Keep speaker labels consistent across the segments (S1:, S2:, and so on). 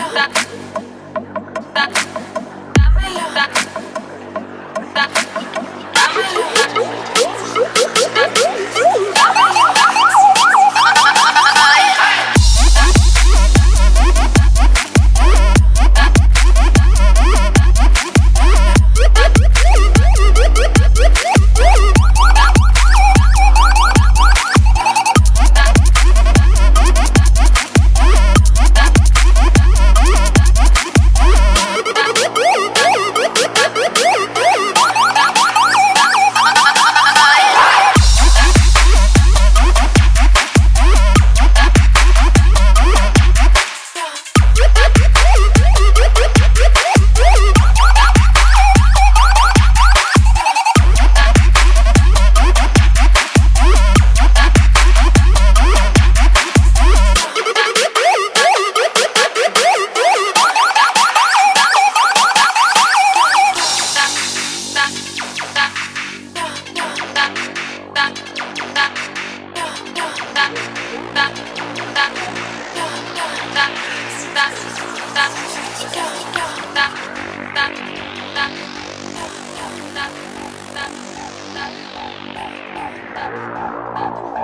S1: that, that.
S2: Thank you.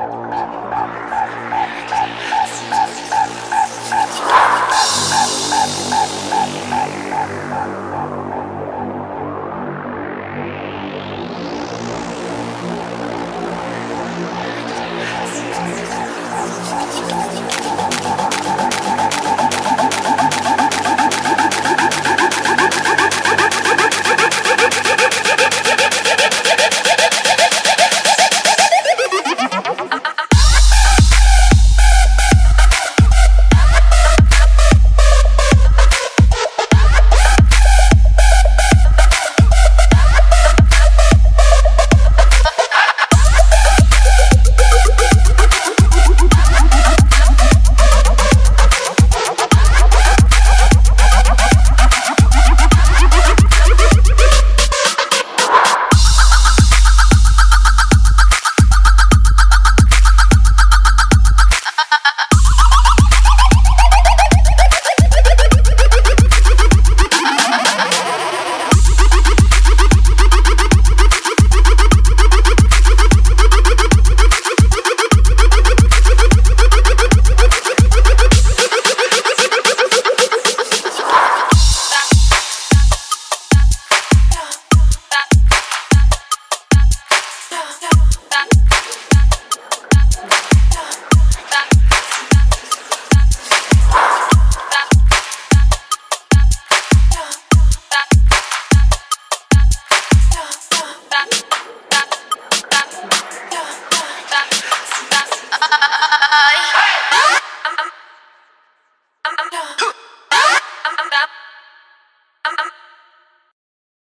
S1: I